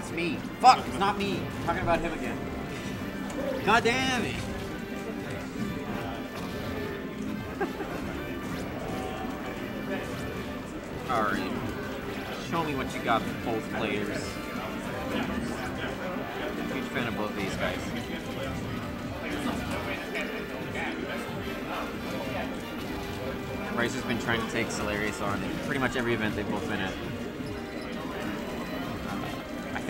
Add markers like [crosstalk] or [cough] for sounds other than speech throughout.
That's me. Fuck, it's not me. I'm talking about him again. God damn it. [laughs] Alright. Show me what you got for both players. Huge fan of both these guys. Bryce has been trying to take Sylarius on pretty much every event they've both been at.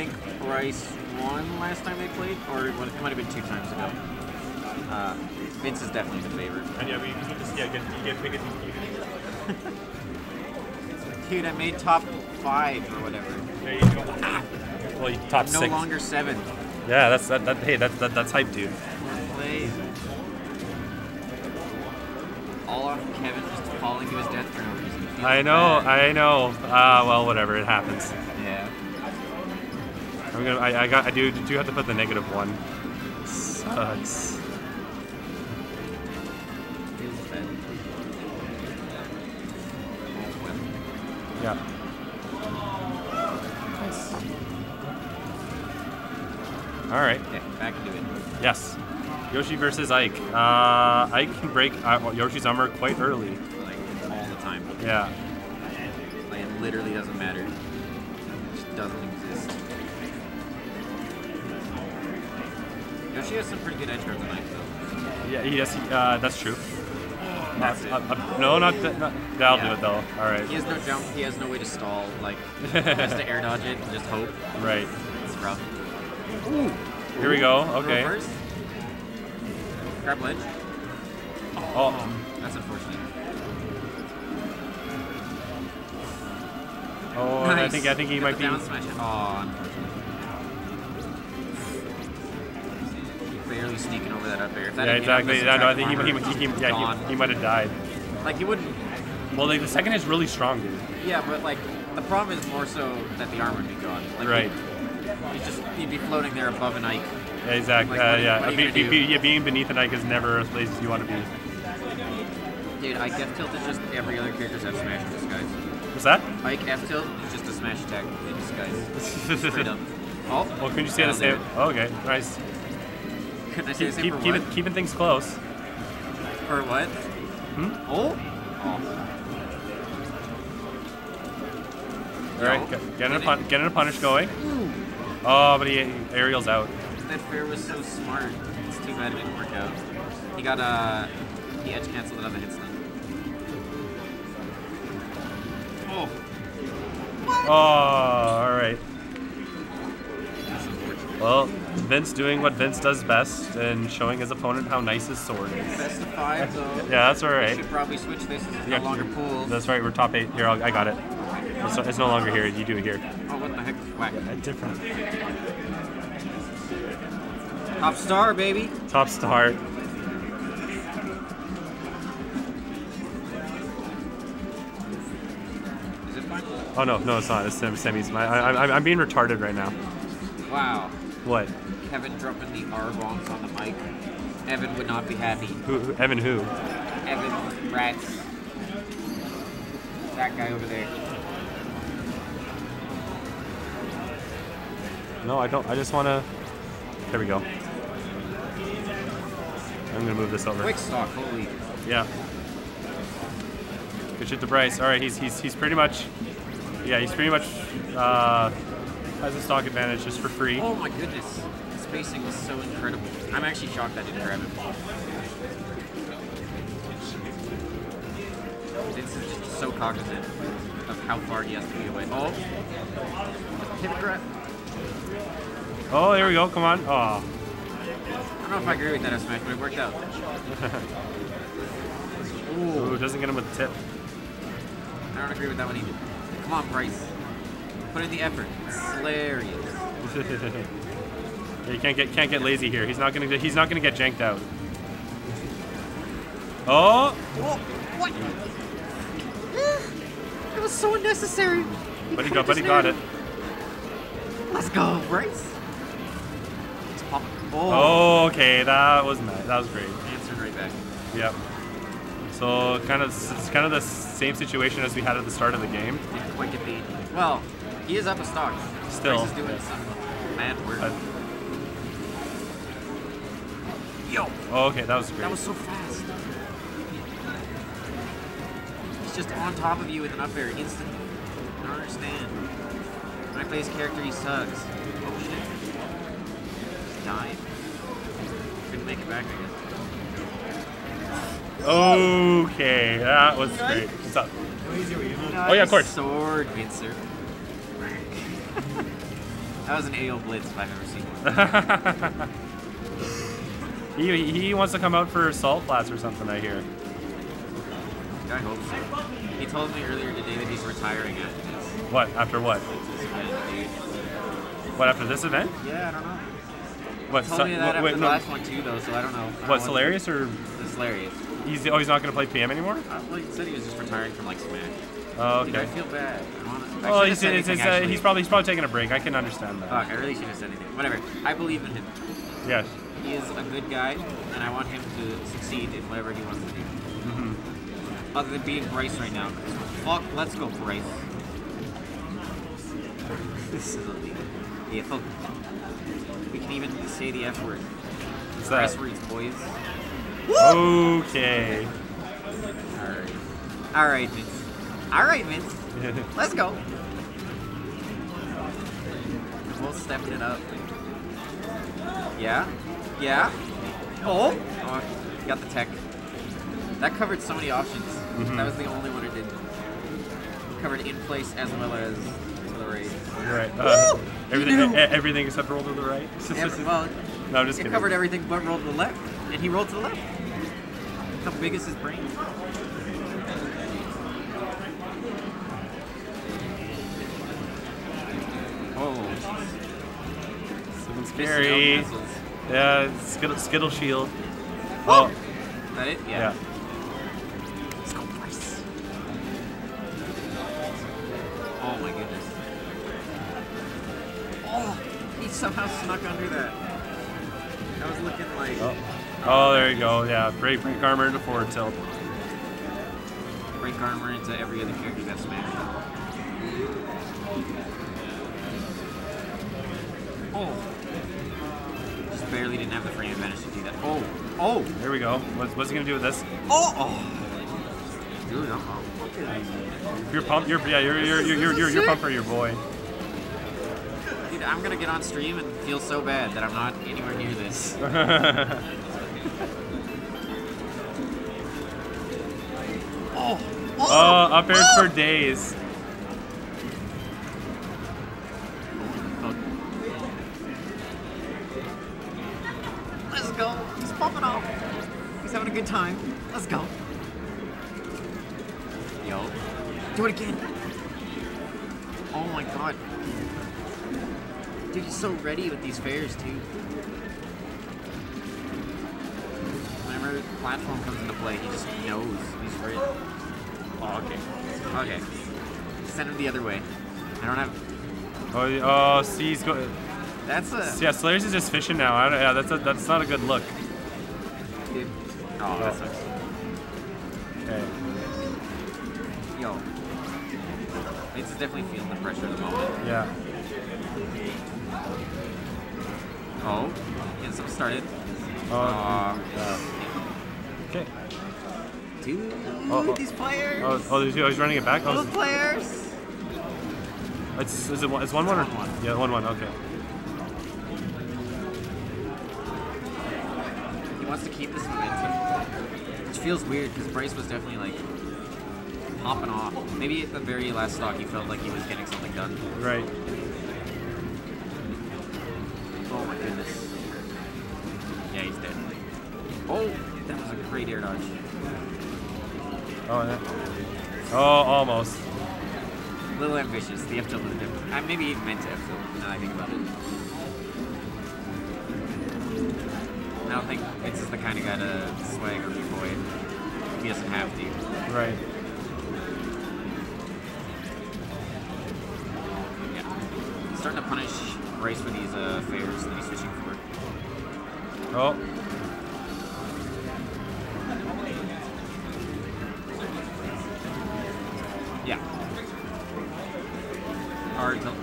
I think Bryce won last time they played, or it might have been two times ago. Uh, Vince is definitely the favorite. And yeah, we you just yeah get you get pick it. [laughs] Dude, I made top five or whatever. There you go. Well, you top No six. longer seven. Yeah, that's that. that hey, that, that that's hype, dude. Play. All off Kevin just falling to his death for no reason. I know, bad. I know. Ah, well, whatever. It happens. I'm gonna. I, I got. I do. Do have to put the negative one. Sucks. Yeah. All right. Okay, back into it. Yes. Yoshi versus Ike. Uh, Ike can break uh, Yoshi's armor quite early. Like, all the time. Yeah. Like, it literally doesn't matter. It just doesn't exist. Yoshi has some pretty good edge guards tonight, though. Yeah. Yes. Uh, that's true. That's Uh, it. uh, uh, no, not, th- not that'll Yeah. do it though. All right. He has no jump, he has no way to stall. Like, [laughs] he has to air dodge it and just hope. Right. It's rough. Ooh. Here we go. Okay. Reverse. Grab ledge. Oh. That's unfortunate. Oh, and I think I think he Get might be. down smash. Oh, unfortunate. Barely sneaking over that up air. If that Yeah, exactly. Yeah, no, I think he, he, he, he, yeah, he, he might have died. Like he wouldn't. Well, like the second is really strong, dude. Yeah, but like the problem is more so that the armor would be gone. Like, Right. He'd just he'd be floating there above an Ike. Yeah, exactly. Like, uh, what yeah. what Be, be, be, yeah, being beneath an Ike is never a place you want to be. Dude, Ike F tilt is just every other character's F smash in disguise. What's that? Ike F tilt is just a smash attack in disguise. [laughs] Straight up. Oh. Well, couldn't you say the same? it. Oh, okay, nice. I say Keep, keep, keep what? it, keeping things close. For what? Hmm? Oh. Oh. All right, No. get, getting a pun- getting a punish going. Oh, but he aerial's out. That fair was so smart. It's too bad it didn't work out. He got uh he edge canceled the hit stun. Oh. Oh, all right. That's unfortunate. Well, Vince doing what Vince does best and showing his opponent how nice his sword is. Best of five though. Yeah, that's all right. We should probably switch this. This is Yeah, no longer pools. That's right. We're top eight. Here, I'll, I got it. It's, it's no longer here. You do it here. Oh, what the heck? Whack. Different. Top star, baby. Top star. Is it fine? Oh no, no, it's not. It's sem- semis. My, I, I, I'm being retarded right now. Wow. What? Kevin dropping the R bombs on the mic. Evan would not be happy. Who? who- Evan? Who? Evan Rats. That guy over there. No, I don't. I just want to. There we go. I'm gonna move this over. Quick stock, holy. Yeah. Good shit to Bryce. All right, he's he's he's pretty much. Yeah, he's pretty much uh, has a stock advantage just for free. Oh my goodness. The spacing was so incredible. I'm actually shocked I didn't grab him. Vince is just so cognizant of how far he has to be away. Oh! Pivot grab. Oh, there we go. Come on. Oh. I don't know if I agree with that smash, but it worked out. [laughs] Ooh, doesn't get him with the tip. I don't agree with that one either. Come on, Bryce. Put in the effort. It's hilarious. [laughs] Yeah, you can't get can't get lazy here. He's not gonna he's not gonna get janked out. Oh, What? [sighs] It was so unnecessary. but he [laughs] got but he got it. Let's go, Bryce. Let's pop. Oh. Oh, okay, that was nice. That was great. Answered right back. Yep. So kind of it's kind of the same situation as we had at the start of the game. Didn't quite get the. Well, He is up a stock. Still, Bryce is doing yeah. some mad work. I- Yo, oh, okay, that was great. that was so fast. He's just on top of you with an up air instantly. I don't understand. When I play his character, he sucks. Oh shit. He died. Couldn't make it back, I guess. Okay, that was great. What's up? Oh, yeah, of course. Sword, Vincer. That was an AO blitz if I've ever seen one. [laughs] he, he wants to come out for salt flats or something, I hear. I hope so. He told me earlier today that he's retiring after this. What? After what? This event, dude. What, after this event? Yeah, I don't know. What? He told me that after the last one too, though, so I don't know. I what, Sylarius or It's hilarious. he's oh he's not gonna play PM anymore? Uh, well, he said he was just retiring from like Smash. Oh, Dude, I feel bad. I Oh, he's, said it's, it's, uh, he's probably he's probably taking a break. I can understand that. Fuck, I really shouldn't have said anything. Whatever. I believe in him. Yes. He is a good guy, and I want him to succeed in whatever he wants to do. hmm Other than being Bryce right now. Fuck, let's go, Bryce. [laughs] this is illegal. Yeah, fuck. We can even say the F word. What's that? reads, boys. Okay. Alright. Alright, Vince. Alright, Vince. [laughs] Let's go. We'll step it up. Yeah? Yeah? Oh! Oh, got the tech. That covered so many options. Mhm. That was the only one it did. Covered in place as well as to the right. You're right. Uh, everything, You [laughs] knew. everything except roll to the right. [laughs] Yeah, well, no, I'm just it kidding. covered everything but rolled to the left. And he rolled to the left. How big is his brain? Scary. Missing out missiles. Yeah, Skittle, Skittle Shield. Oh! Oh, Is that it? Yeah. yeah. Let's go, Bryce. Oh my goodness. Oh, he somehow snuck under that. That was looking like. Oh. oh, there you go. Yeah, break, break armor into forward tilt. break armor into every other character that smashed. Oh. Barely didn't have the frame advantage to do that. Oh. Oh. There we go. What's, what's he gonna do with this? Oh. oh. Dude, I'm fucking. You're pumped. You're yeah. You're you're you're you're, you're, you're pumped for your boy. Dude, I'm gonna get on stream and feel so bad that I'm not anywhere near this. [laughs] Oh. oh, uh, up airs for oh. days. Time. Let's go. Yo. Do it again. Oh my god. Dude, he's so ready with these fairs, too. Whenever the platform comes into play, he just knows. He's ready. Oh, okay. Okay. Send him the other way. I don't have. Oh, y- oh, see, he's go. That's a. Yeah, Slayers is just fishing now. I don't, yeah, that's a, that's not a good look. Oh, that sucks. Okay. Yo. It's definitely feeling the pressure at the moment. Yeah. Oh. Getting something started. Oh. Uh, okay. Dude, Oh, oh. these players. Oh, oh, he's, oh, he's running it back. Oh, Those players. it's is it one? It's one one or It's one one. yeah, one one. Okay. He wants to keep this momentum. Feels weird because Bryce was definitely like popping off. Maybe at the very last stock he felt like he was getting something done. Right. Oh my goodness. Yeah, he's dead. Oh, that was a great air dodge. Oh. Yeah. Oh, almost. A little ambitious. The F tilt was different. I maybe he meant to F tilt now that I think about it. I don't think Vince is the kind of guy to swag or be boy. He doesn't have to. Right. Yeah. He's starting to punish Race for these uh, fairs that he's fishing for. Oh. Yeah. Hard tilt.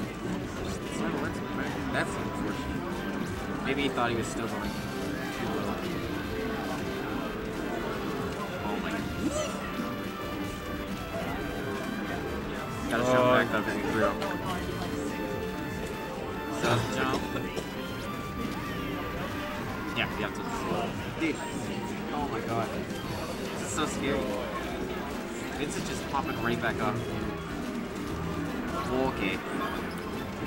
That's unfortunate. Maybe he thought he was still going Gotta Oh. jump back up as he threw. Sus jump. Yeah, you have to. Dude. Oh my god. This is so scary. Vincent just popping right back up. Okay.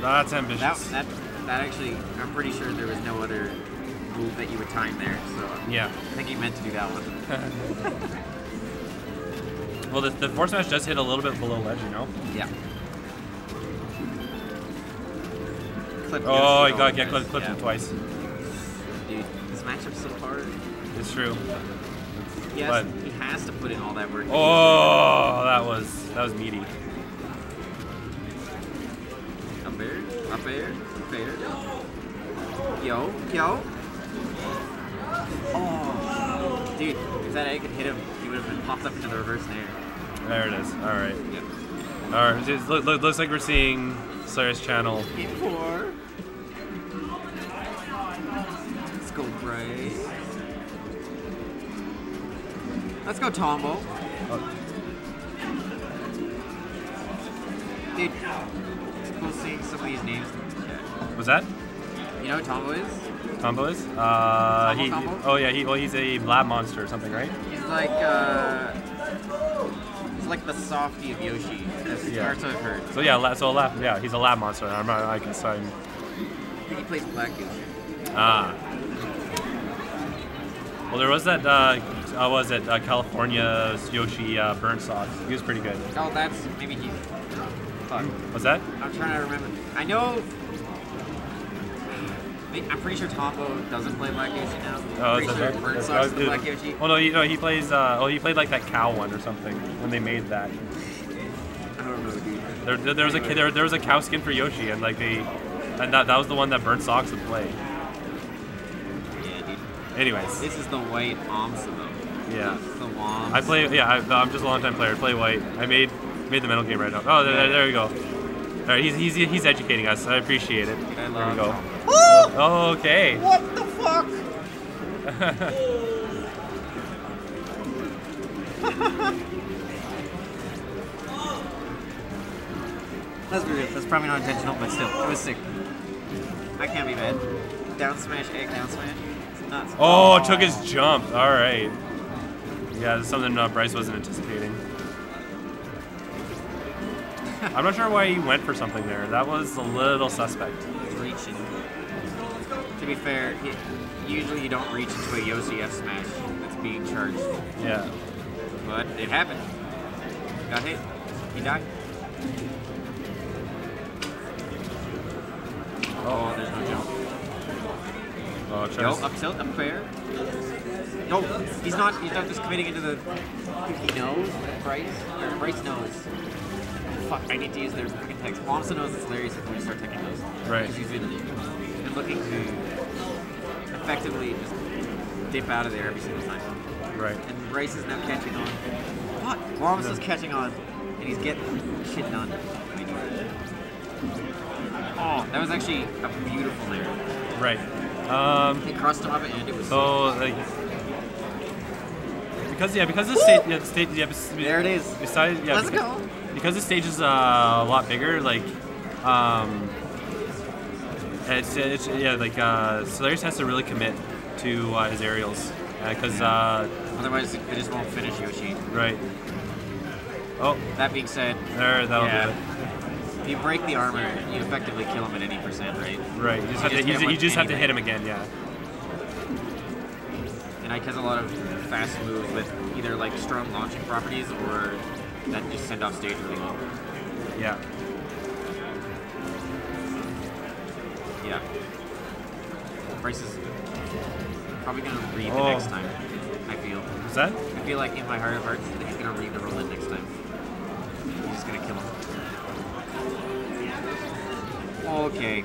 That's That, ambitious. that, that actually, I'm pretty sure there was no other move that you would time there, so yeah. I think he meant to do that one. [laughs] Well, the, the force smash does hit a little bit below ledge, you know. Yeah. Clip Oh, Yoshi he got always get clipped, clipped yeah. him twice. Dude, this matchup's so hard. It's true. He has, But- he has to put in all that work. Oh, that was that was meaty. Up there, up there, up there. Yo, yo. Oh, dude, if that egg had hit him, he would have been popped up into the reverse nair. There it is. All right. Yep. All right. It look, look, looks like we're seeing Slayer's channel. Game four. Let's go, Bryce. Let's go, Tombo. Dude, it's cool seeing some of these names. Yeah. Was that You know who Tombo is? Tombo is? Uh, Tombo, he, Tombo? Oh yeah. He, well, he's a lab monster or something, right? Like, uh. He's like the softy of Yoshi. That's Yeah. parts I've heard. So yeah. la- So a lab. Yeah. He's a lab monster. I'm not. I guess I'm. I think he plays Black Yoshi. Ah. Well, there was that. Uh, uh, was it uh, California Yoshi uh, socks? He was pretty good. Oh, that's. Maybe he. Fuck. Was that? I'm trying to remember. I know. I think- I'm pretty sure Tombo doesn't play Black Yoshi now. Oh, I'm is pretty sure right? Bird Oh, Sox is the. Black Yoshi. Well, no, he, no, he plays. Uh, oh, he played like that cow one or something when they made that. I don't know, dude. There, there, there was a kid. There, there was a cow skin for Yoshi, and like they, and that, that was the one that burnt socks would play. Yeah, dude. Anyways, This is the white Wamsa though. yeah. This is the Woms. I play. Yeah, I, I'm just a long time player. I play white. I made made the metal game right now. Oh, there, there, there you go. All right, he's, he's he's educating us. I appreciate it. I There we love go. Tombo. Oh, okay. What the fuck? Let's be real. That's probably not intentional, but still, it was sick. I can't be mad. Down smash, egg, down smash. It's nuts. Oh, took his jump. All right. Yeah, that's something uh, Bryce wasn't anticipating. I'm not sure why he went for something there. That was a little suspect. reaching. To be fair, he, usually you don't reach into a Yoshi F smash that's being charged, Yeah. but it happened. Got hit. He died. Oh, oh there's no jump. Oh, Yo, up tilt, up fair. No, he's not. He's not just committing into the. He knows Bryce. Or Bryce knows. Fuck! I need to use their freaking text. Wamsa knows it's hilarious when you start taking those. Right. Because he's been, been looking to effectively just dip out of there every single time. right. And Bryce is now catching on. What? Fuck! Wamsa's catching on, and he's getting shit done. Oh, that was actually a beautiful layer. Right. Um, He crossed him up and it was. so like because yeah because the stage yeah the stage yeah there it is. besides yeah Let's because, go. because the stage is uh, a lot bigger like um it's, it's yeah like uh Sylarius has to really commit to uh, his aerials because uh, Otherwise, it just won't finish Yoshi. right. Oh. That being said, there that'll yeah, do if you break the armor, you effectively kill him at any percent, right? right. You just have You to you hit him you just have to hit him again yeah. And Ike has a lot of fast moves with either like strong launching properties or that just send off stage really well. yeah Yeah. Bryce is probably gonna read the Oh. next time. I feel. is that I feel like in my heart of hearts that he's gonna read the roll in next time. He's just gonna kill him. Okay.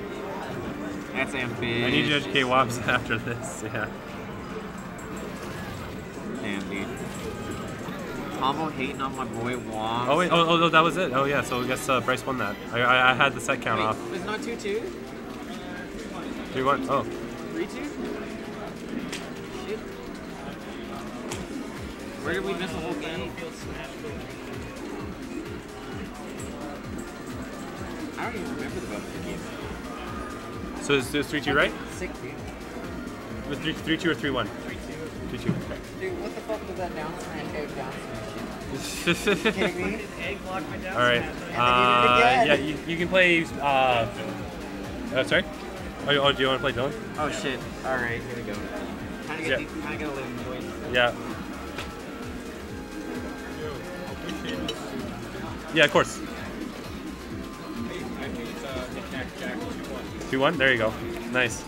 That's ambitious. I need to educate Wobbs after this yeah Damn, dude. Combo hating on my boy Wong. oh wait oh, oh, oh that was it oh yeah so I guess uh, Bryce won that I, I, I had the set count Wait, off was not 2 2? Three one. Oh. Three two. Shit. Where did we miss the whole game? I don't even remember the Battlefield game. So it's, it's three two, right? Sick, dude. It was three three two or three one. Three two. Okay. Dude, what the fuck was that down smash out down smash shit? [laughs] Kidding me? Egg blocked my down All right. Uh, yeah, you, you can play. Uh, uh, sorry. Oh, oh, do you want to play Dylan? Oh shit. Alright, here we go. Kinda Yeah. get, yeah. kinda get a little annoyed. Yeah. Yeah, of course. Two one. There you go. Nice.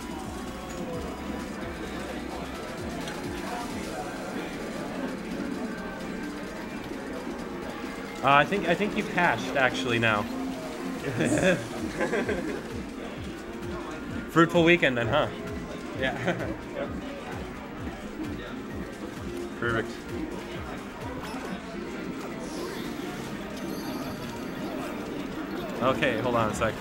Uh, I think I think you've cashed actually now. [laughs] [laughs] Fruitful weekend then, huh? Yeah. [laughs] Perfect. Okay, hold on a sec.